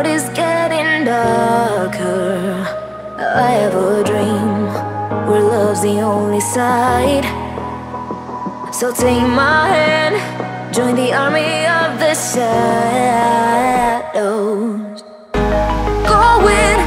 world is getting darker. I have a dream where love's the only side. So take my hand, join the army of the shadows. Going